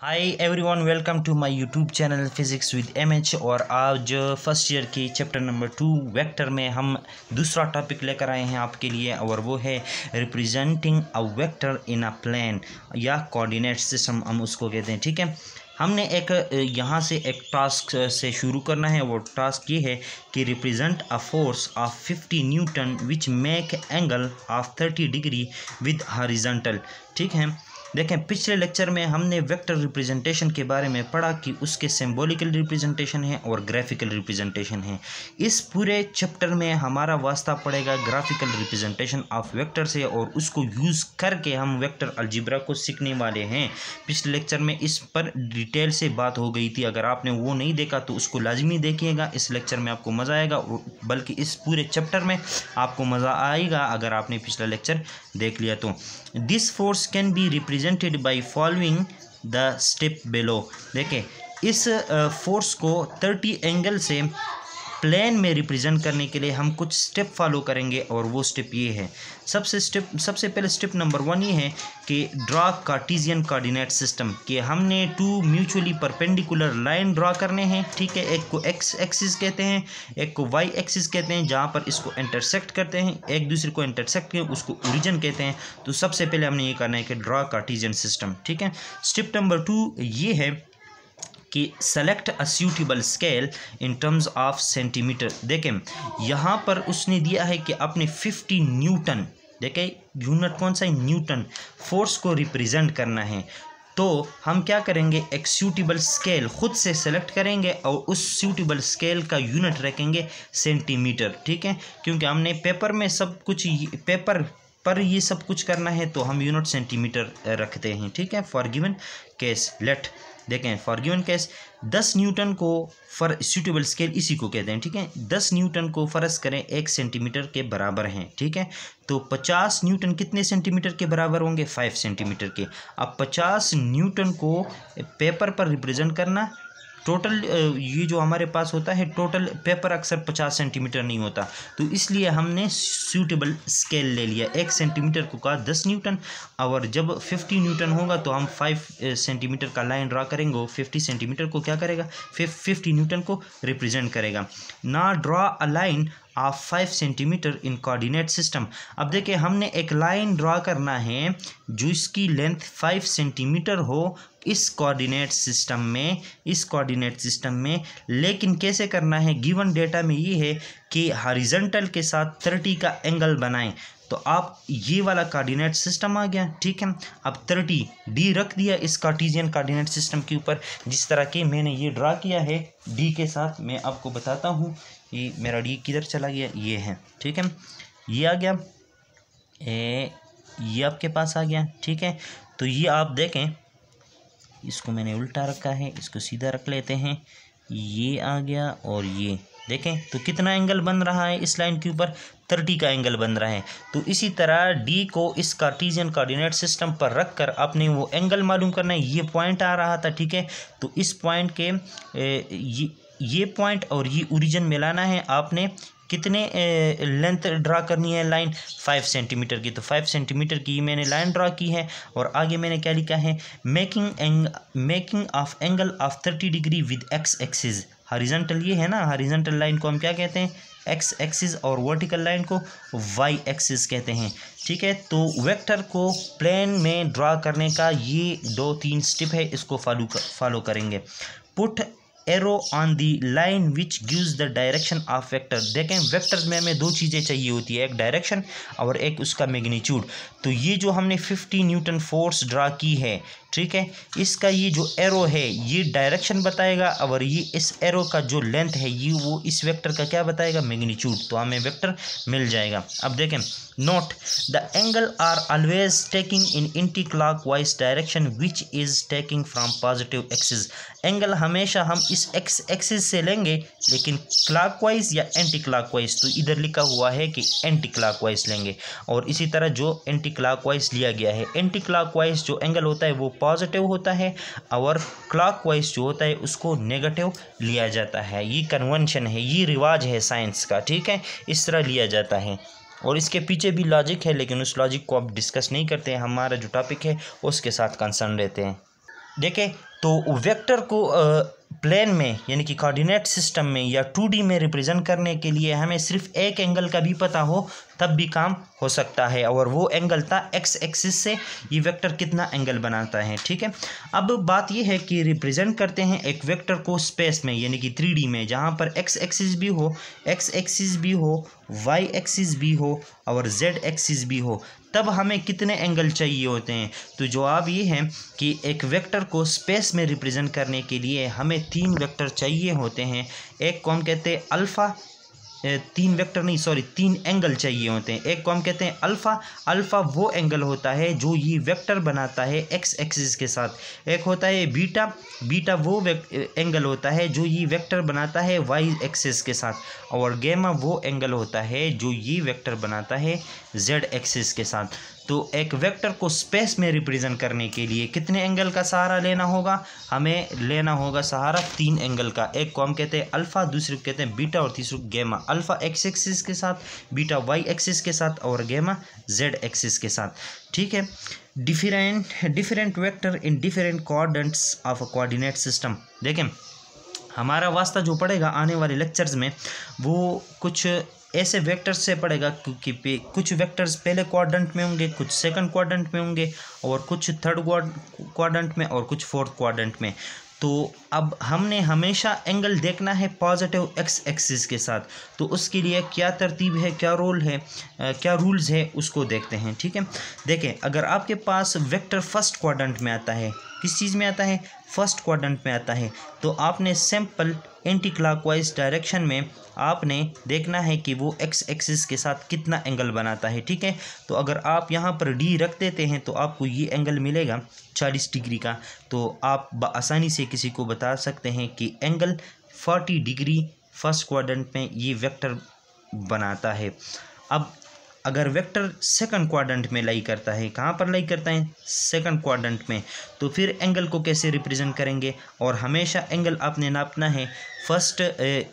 Hi everyone welcome to my YouTube channel physics with MH और आज first year की chapter number two vector में हम दूसरा टॉपिक लेकर आए हैं आपके लिए और वो है representing a vector in a plane या कोऑर्डिनेट सिस्टम हम उसको कहते हैं, ठीक है? हमने एक, यहाँ से एक टास्क से शुरू करना है वो टास्क ये है कि represent a force of 50 newton which make angle of 30 degree with horizontal ठीक है? देखें, पिछले लेक्चर में हमने वेक्टर रिप्रेजेंटेशन के बारे में पढ़ा कि उसके सिंबॉलिकल रिप्रेजेंटेशन है और ग्राफिकल रिप्रेजेंटेशन है। इस पूरे चैप्टर में हमारा वास्ता पड़ेगा ग्राफिकल रिप्रेजेंटेशन ऑफ़ वेक्टर से और उसको यूज़ करके हम वेक्टर अलजिब्रा को सीखने वाले हैं। पिछले लेक्चर में इस पर डिटेल से बात हो गई थी। अगर आपने वो नहीं देखा तो उसको लाजमी देखिएगा। इस लेक्चर में आपको मज़ा आएगा बल्कि इस पूरे चैप्टर में आपको मज़ा आएगा अगर आपने पिछला लेक्चर देख लिया तो। This force can be represented by following the step below देखें इस फोर्स को 30 एंगल से प्लेन में रिप्रेजेंट करने के लिए हम कुछ स्टेप फॉलो करेंगे और वो स्टेप ये है। सबसे स्टेप, सबसे पहले स्टेप नंबर वन ये है कि ड्रा कार्टिजियन कोऑर्डिनेट सिस्टम, कि हमने two mutually perpendicular line draw करने हैं, ठीक है? एक को एक्स एक्सिस कहते हैं, एक को वाई एक्सिस कहते हैं, जहाँ पर इसको इंटरसेक्ट करते हैं, एक दूसरे को इंटरसेक्ट के उसको ओरिजन कहते हैं। तो सबसे पहले हमने ये करना है कि ड्रा कार्टिजियन सिस्टम ठीक है? स्टेप नंबर टू ये है कि select a suitable scale in terms of centimeter देखें, यहाँ पर उसने दिया है कि अपने 50 न्यूटन देखें यूनिट कौन सा है? न्यूटन फोर्स को रिप्रेजेंट करना है। तो हम क्या करेंगे? एक सूटेबल स्केल खुद से सेलेक्ट करेंगे और उस सूटेबल स्केल का यूनिट रखेंगे सेंटीमीटर ठीक है? क्योंकि हमने पेपर में सब कुछ पेपर पर ये सब कुछ करना है तो हम यूनिट सेंटीमीटर रखते हैं, ठीक है? फॉर गिवन केस लेट देखें फॉर गिवन केस, दस न्यूटन को फर सूटेबल स्केल इसी को कहते हैं, ठीक है? दस न्यूटन को फ़र्ज़ करें एक सेंटीमीटर के बराबर हैं, ठीक है? तो पचास न्यूटन कितने सेंटीमीटर के बराबर होंगे? फाइव सेंटीमीटर के। अब पचास न्यूटन को पेपर पर रिप्रेजेंट करना टोटल ये जो हमारे पास होता है, टोटल पेपर अक्सर पचास सेंटीमीटर नहीं होता। तो इसलिए हमने सूटेबल स्केल ले लिया। एक सेंटीमीटर को कहा दस न्यूटन, और जब फिफ्टी न्यूटन होगा तो हम फाइव सेंटीमीटर का लाइन ड्रा करेंगे। फिफ्टी सेंटीमीटर को क्या करेगा? फिफ्टी न्यूटन को रिप्रेजेंट करेगा। ना draw a line of five centimeter in coordinate system अब देखिए, हमने एक लाइन ड्रा करना है जो इसकी लेंथ फाइव सेंटीमीटर हो इस कोऑर्डिनेट सिस्टम में, इस कोऑर्डिनेट सिस्टम में। लेकिन कैसे करना है? गिवन डेटा में ये है कि हॉरिजॉन्टल के साथ थर्टी का एंगल बनाएँ। तो आप ये वाला कार्डिनेट सिस्टम आ गया, ठीक है? अब थर्टी डी रख दिया इस कार्टीजियन कार्डिनेट सिस्टम के ऊपर, जिस तरह के मैंने ये ड्रा किया है डी के साथ, मैं आपको बताता हूँ ये मेरा डी किधर चला गया, ये है, ठीक है? ये आ गया, ए, ये आपके पास आ गया, ठीक है? तो ये आप देखें, इसको मैंने उल्टा रखा है, इसको सीधा रख लेते हैं, ये आ गया और ये, देखें? तो कितना एंगल बन रहा है इस लाइन के ऊपर? थर्टी का एंगल बन रहा है। तो इसी तरह डी को इस कार्टिजियन कोऑर्डिनेट सिस्टम पर रख कर आपने वो एंगल मालूम करना है। ये पॉइंट आ रहा था, ठीक है? तो इस पॉइंट के ये ये पॉइंट और ये ओरिजिन मिलाना है। आपने कितने लेंथ ड्रा करनी है लाइन फाइव सेंटीमीटर की। तो फाइव सेंटीमीटर की मैंने लाइन ड्रा की है और आगे मैंने क्या लिखा है? Making Ang making of angle of thirty degree with X axis horizontal ये है ना? हॉरिजॉन्टल लाइन को हम क्या कहते हैं? एक्स एक्सिस और वर्टिकल लाइन को वाई एक्सिस कहते हैं। ठीक है तो वेक्टर को प्लेन में ड्रा करने का ये दो तीन स्टेप है, इसको फॉलो फॉलो करेंगे। Put arrow on the line which gives the direction of vector. देखें, वेक्टर में हमें दो चीज़ें चाहिए होती है, एक डायरेक्शन और एक उसका मैग्नीट्यूड। तो ये जो हमने 50 न्यूटन फोर्स ड्रा की है ठीक है? इसका ये जो एरो है, ये डायरेक्शन बताएगा और ये इस एरो का जो लेंथ है, ये वो इस वेक्टर का क्या बताएगा? मैग्नीट्यूड तो हमें वेक्टर मिल जाएगा। अब देखें note the angle are always taking in anticlockwise direction which is taking from positive axis angle हमेशा हम इस एक्स एक्सिस से लेंगे, लेकिन क्लॉकवाइज या एंटी क्लॉकवाइज तो इधर लिखा हुआ है कि एंटी क्लॉकवाइज लेंगे। और इसी तरह जो एंटी क्लॉकवाइज लिया गया है एंटी क्लॉकवाइज जो एंगल होता है, वो पॉजिटिव होता है, और क्लॉकवाइज जो होता है, उसको नेगेटिव लिया जाता है। ये कन्वेंशन है, ये रिवाज है साइंस का, ठीक है? इस तरह लिया जाता है। और इसके पीछे भी लॉजिक है, लेकिन उस लॉजिक को आप डिस्कस नहीं करते हैं। हमारा जो टॉपिक है, उसके साथ कंसर्न रहते हैं। देखें तो वेक्टर को प्लेन में, यानी कि कोऑर्डिनेट सिस्टम में या टू में रिप्रेजेंट करने के लिए हमें सिर्फ़ एक एंगल का भी पता हो, तब भी काम हो सकता है। और वो एंगल था एक्स एक्सिस से ये वेक्टर कितना एंगल बनाता है, ठीक है? अब बात ये है कि रिप्रेजेंट करते हैं एक वेक्टर को स्पेस में, यानी कि थ्री में, जहाँ पर एक्स एक्सिस भी हो एक्स एक्सिस भी हो वाई एक्सिस भी हो, और जेड एक्सिस भी हो। तब हमें कितने एंगल चाहिए होते हैं? तो जवाब ये है कि एक वेक्टर को स्पेस में रिप्रेजेंट करने के लिए हमें तीन वेक्टर चाहिए होते हैं। एक को हम कहते हैं अल्फ़ा तीन वेक्टर नहीं सॉरी तीन एंगल चाहिए होते हैं। एक को हम कहते हैं अल्फ़ा अल्फ़ा वो एंगल होता है जो ये वेक्टर बनाता है एक्स एक्सिस के साथ। एक होता है बीटा बीटा वो एंगल होता है जो ये वेक्टर बनाता है वाई एक्सिस के साथ। और गेमा वो एंगल होता है जो ये वेक्टर बनाता है जेड एक्सिस के साथ। तो एक वेक्टर को स्पेस में रिप्रेजेंट करने के लिए कितने एंगल का सहारा लेना होगा? हमें लेना होगा सहारा तीन एंगल का। एक को हम कहते हैं अल्फ़ा, दूसरे को कहते हैं बीटा और तीसरे को गेमा। अल्फ़ा एक्स एक्सिस के साथ, बीटा वाई एक्सिस के साथ और गेमा जेड एक्सिस के साथ। ठीक है? Different different vector in different coordinates of a coordinate system देखें, हमारा वास्ता जो पड़ेगा आने वाले लेक्चर्स में, वो कुछ ऐसे वेक्टर्स से पड़ेगा क्योंकि कुछ वेक्टर्स पहले क्वाड्रेंट में होंगे कुछ सेकंड क्वाड्रेंट में होंगे और कुछ थर्ड क्वाड्रेंट में और कुछ फोर्थ क्वाड्रेंट में। तो अब हमने हमेशा एंगल देखना है पॉजिटिव एक्स एक्सिस के साथ। तो उसके लिए क्या तरतीब है क्या रोल है आ, क्या रूल्स है उसको देखते हैं ठीक है? देखें अगर आपके पास वेक्टर फ़र्स्ट क्वाड्रेंट में आता है किस चीज़ में आता है? फ़र्स्ट क्वाड्रेंट में आता है। तो आपने सिंपल एंटी क्लॉकवाइज डायरेक्शन में आपने देखना है कि वो एक्स एक्सिस के साथ कितना एंगल बनाता है, ठीक है? तो अगर आप यहाँ पर डी रख देते हैं तो आपको ये एंगल मिलेगा चालीस डिग्री का। तो आप आसानी से किसी को बता सकते हैं कि angle forty degree first quadrant में ये वेक्टर बनाता है। अब अगर वेक्टर सेकंड क्वाड्रेंट में लाई करता है, कहाँ पर लाई करता है? सेकंड क्वाड्रेंट में। तो फिर एंगल को कैसे रिप्रेजेंट करेंगे? और हमेशा एंगल आपने नापना है फ़र्स्ट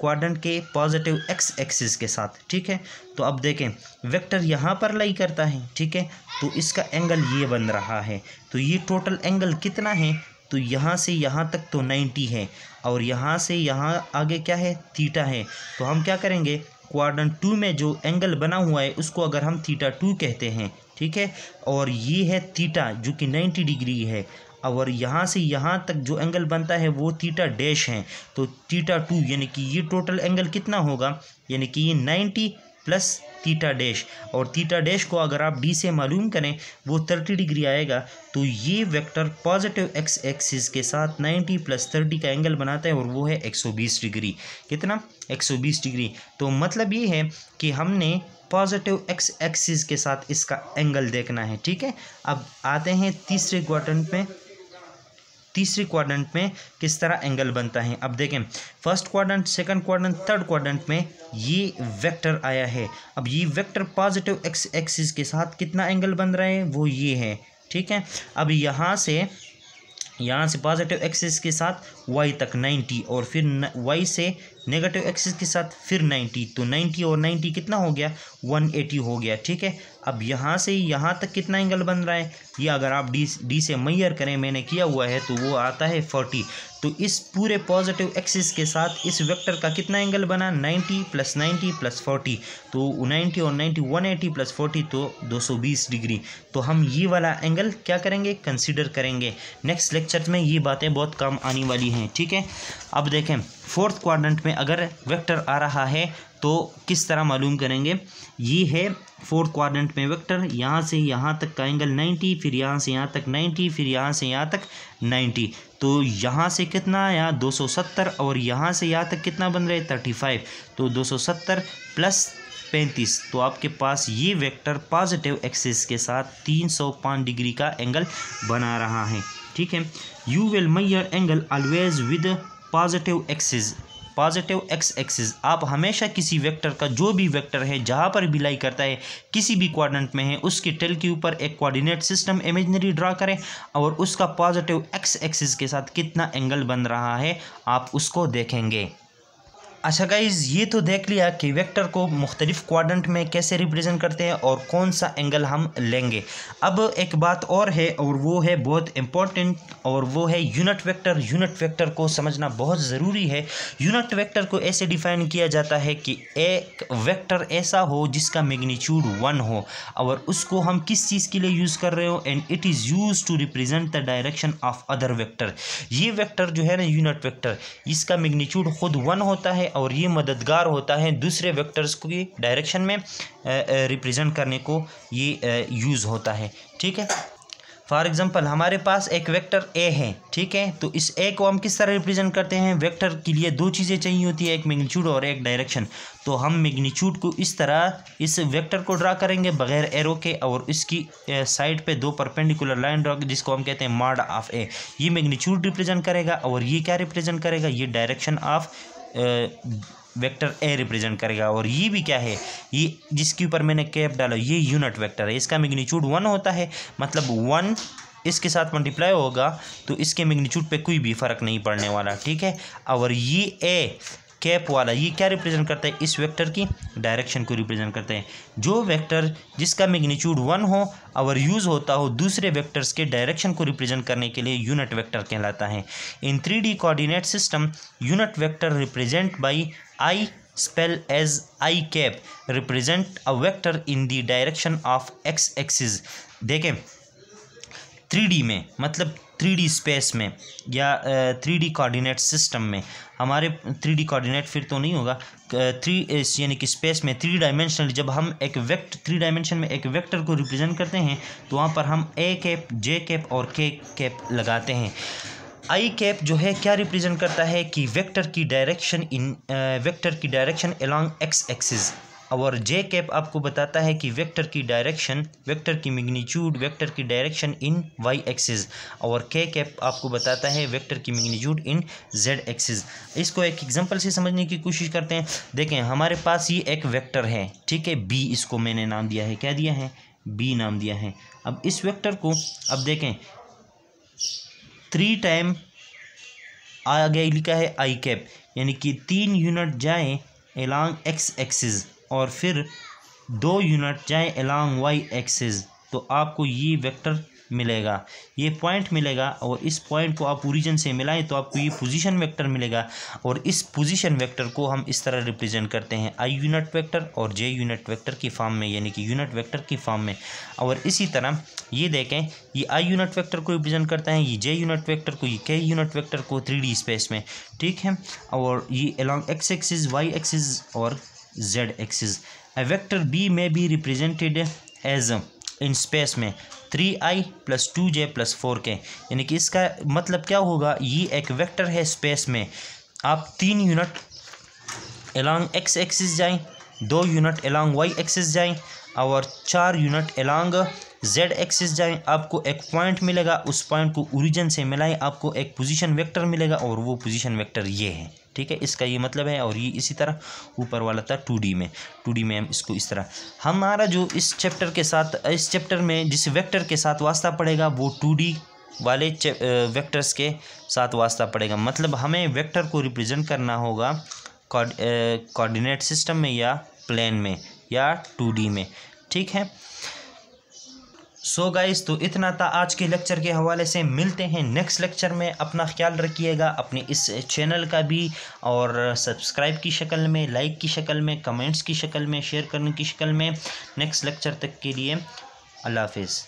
क्वाड्रेंट के पॉजिटिव एक्स एक्सिस के साथ, ठीक है? तो अब देखें, वेक्टर यहाँ पर लाई करता है, ठीक है? तो इसका एंगल ये बन रहा है। तो ये टोटल एंगल कितना है? तो यहाँ से यहाँ तक तो नाइन्टी है। और यहाँ से यहाँ आगे क्या है? थीटा है। तो हम क्या करेंगे? क्वाड्रेंट टू में जो एंगल बना हुआ है, उसको अगर हम थीटा टू कहते हैं, ठीक है? और ये है थीटा जो कि नाइन्टी डिग्री है। और यहाँ से यहाँ तक जो एंगल बनता है, वो थीटा डैश है। तो थीटा टू यानी कि ये टोटल एंगल कितना होगा? यानी कि ये नाइन्टी प्लस थीटा डैश। और थीटा डैश को अगर आप डी से मालूम करें, वो थर्टी डिग्री आएगा तो ये वेक्टर पॉजिटिव एक्स एक्सिस के साथ नाइन्टी प्लस थर्टी का एंगल बनाता है और वो है एक सौ बीस डिग्री। कितना? एक सौ बीस डिग्री। तो मतलब ये है कि हमने पॉजिटिव एक्स एक्सिस के साथ इसका एंगल देखना है, ठीक है? अब आते हैं तीसरे क्वार्टेंट में। तीसरी क्वाड्रेंट में किस तरह एंगल बनता है? अब देखें first quadrant second quadrant third quadrant में ये वेक्टर आया है। अब ये वेक्टर पॉजिटिव एक्स एक्सिस के साथ कितना एंगल बन रहा है? वो ये है, ठीक है? अब यहाँ से यहाँ से पॉजिटिव एक्सिस के साथ वाई तक नाइन्टी और फिर वाई से नेगेटिव एक्सिस के साथ फिर नाइन्टी तो नाइन्टी और नाइन्टी कितना हो गया? वन एटी हो गया, ठीक है? अब यहाँ से यहाँ तक कितना एंगल बन रहा है? ये अगर आप डी डी से मैयर करें, मैंने किया हुआ है तो वो आता है फोर्टी तो इस पूरे पॉजिटिव एक्सिस के साथ इस वेक्टर का कितना एंगल बना? Ninety plus ninety plus forty तो नाइन्टी और ninety one eighty plus forty तो दो सौ बीस डिग्री तो हम ये वाला एंगल क्या करेंगे? कंसिडर करेंगे. नेक्स्ट लेक्चर में ये बातें बहुत कम आने वाली हैं, ठीक है? अब देखें फोर्थ क्वाड्रेंट में अगर वेक्टर आ रहा है तो किस तरह मालूम करेंगे? ये है फोर्थ क्वाड्रेंट में वेक्टर। यहाँ से यहाँ तक का एंगल 90 फिर यहाँ से यहाँ तक 90 फिर यहाँ से यहाँ तक 90 तो यहाँ से कितना आया? 270 और यहाँ से यहाँ तक कितना बन रहा? है 35 तो 270 प्लस पैंतीस। तो आपके पास ये वेक्टर पॉजिटिव एक्सिस के साथ 305 डिग्री का एंगल बना रहा है। ठीक है? You will measure angle always with positive axis. Positive X axis आप हमेशा किसी वेक्टर का जो भी वेक्टर है, जहाँ पर भी लाई करता है, किसी भी क्वाड्रेंट में है, उसके टेल के ऊपर एक कोऑर्डिनेट सिस्टम इमेजनरी ड्रा करें और उसका पॉजिटिव एक्स एक्सिस के साथ कितना एंगल बन रहा है, आप उसको देखेंगे। अच्छा गाइज़ ये तो देख लिया कि वेक्टर को मुख्तलिफ़ क्वाड्रेंट में कैसे रिप्रेजेंट करते हैं और कौन सा एंगल हम लेंगे। अब एक बात और है और वो है बहुत इम्पोर्टेंट और वो है यूनिट वेक्टर यूनिट वेक्टर को समझना बहुत ज़रूरी है। यूनिट वेक्टर को ऐसे डिफाइन किया जाता है कि एक वेक्टर ऐसा हो जिसका मैग्नीट्यूड वन हो और उसको हम किस चीज़ के लिए यूज़ कर रहे हो and it is use to represent the direction of other vector ये वेक्टर जो है ना यूनिट वेक्टर इसका मैग्नीट्यूड खुद वन होता है और ये मददगार होता है दूसरे वेक्टर्स की डायरेक्शन में रिप्रेजेंट करने को ये यूज़ होता है। ठीक है? फॉर एग्ज़ाम्पल हमारे पास एक वेक्टर ए है, ठीक है? तो इस ए को हम किस तरह रिप्रेजेंट करते हैं? वेक्टर के लिए दो चीज़ें चाहिए होती है, एक मैग्नीट्यूड और एक डायरेक्शन तो हम मैग्नीट्यूड को इस तरह, इस वेक्टर को ड्रा करेंगे बगैर एरो के और इसकी साइड पे दो परपेंडिकुलर लाइन ड्रा जिसको हम कहते हैं मार्ड ऑफ़ ए ये मैग्नीट्यूड रिप्रेजेंट करेगा और ये क्या रिप्रेजेंट करेगा? ये direction of vector A represent करेगा और ये भी क्या है, ये जिसके ऊपर मैंने कैप डाला, ये यूनिट वेक्टर है। इसका मैग्नीट्यूड वन होता है मतलब वन इसके साथ मल्टीप्लाई होगा तो इसके मैग्नीट्यूड पे कोई भी फ़र्क नहीं पड़ने वाला, ठीक है? और ये ए कैप वाला, ये क्या रिप्रेजेंट करता है? इस वेक्टर की डायरेक्शन को रिप्रेजेंट करते हैं। जो वेक्टर जिसका मैग्नीट्यूड वन हो और यूज़ होता हो, दूसरे वेक्टर्स के डायरेक्शन को रिप्रेजेंट करने के लिए यूनिट वेक्टर कहलाता है। In three D coordinate system unit vector represent by I spell as I cap represent a vector in the direction of X axis देखें थ्री में मतलब थ्री स्पेस में या थ्री डी कोऑर्डिनेट सिस्टम में। हमारे three coordinate फिर तो नहीं होगा। थ्री यानी कि स्पेस में थ्री डायमेंशनल जब हम एक वेक्ट थ्री डायमेंशन में एक वेक्टर को रिप्रेजेंट करते हैं तो वहाँ पर हम ए कैप जे कैप और के कैप लगाते हैं। आई कैप जो है, क्या रिप्रेजेंट करता है कि वेक्टर की डायरेक्शन इन वेक्टर की डायरेक्शन अलॉन्ग एक्स एक्सिस और जे कैप आपको बताता है कि वेक्टर की डायरेक्शन वेक्टर की मैग्नीट्यूड वेक्टर की डायरेक्शन इन वाई एक्सिस और के कैप आपको बताता है वेक्टर की मैग्नीट्यूड इन जेड एक्सिस इसको एक एग्जांपल से समझने की कोशिश करते हैं। देखें, हमारे पास ये एक वेक्टर है, ठीक है? बी इसको मैंने नाम दिया है। क्या दिया है? बी नाम दिया है। अब इस वेक्टर को, अब देखें थ्री टाइम आगे लिखा है आई कैप यानी कि तीन यूनिट जाएँ एलॉन्ग एक्स एक्सिस और फिर दो यूनिट जाएँ अलॉन्ग वाई एक्सिस तो आपको ये वेक्टर मिलेगा। ये पॉइंट मिलेगा और इस पॉइंट को आप ओरिजिन से मिलाएँ तो आपको ये पोजीशन वेक्टर मिलेगा और इस पोजीशन वेक्टर को हम इस तरह रिप्रेजेंट करते हैं। आई यूनिट वेक्टर और जे यूनिट वेक्टर की फॉर्म में, यानी कि यूनिट वेक्टर की फॉर्म में। और इसी तरह ये देखें, ये आई यूनिट वेक्टर को रिप्रेजेंट करता है, ये जे यूनिट वेक्टर को, ये के यूनिट वेक्टर को थ्री स्पेस में। ठीक है? और ये along X axis Y axis और z axis. A vector b may be represented as इन स्पेस में three I plus two J plus four K यानी कि इसका मतलब क्या होगा? ये एक वेक्टर है स्पेस में. आप तीन यूनिट एलॉन्ग एक्स एक्सिस जाएँ, दो यूनिट एलॉन्ग वाई एक्सिस जाएँ, और चार यूनिट एलॉन्ग जेड एक्सिस जाएँ। आपको एक पॉइंट मिलेगा, उस पॉइंट को ओरिजिन से मिलाएँ, आपको एक पोजीशन वेक्टर मिलेगा, और वो पोजीशन वेक्टर ये है। ठीक है? इसका ये मतलब है और ये इसी तरह ऊपर वाला था टू में। टू में हम इसको इस तरह हमारा जो इस चैप्टर के साथ इस चैप्टर में जिस वेक्टर के साथ वास्ता पड़ेगा, वो टू वाले वेक्टर्स के साथ वास्ता पड़ेगा। मतलब हमें वेक्टर को रिप्रेजेंट करना होगा कोऑर्डिनेट सिस्टम में या प्लेन में या टू में। ठीक है? सो so गाइस तो इतना था आज के लेक्चर के हवाले से। मिलते हैं नेक्स्ट लेक्चर में। अपना ख्याल रखिएगा, अपने इस चैनल का भी। और सब्सक्राइब की शक्ल में लाइक की शक्ल में कमेंट्स की शक्ल में शेयर करने की शक्ल में। नेक्स्ट लेक्चर तक के लिए, अल्लाह हाफिज़।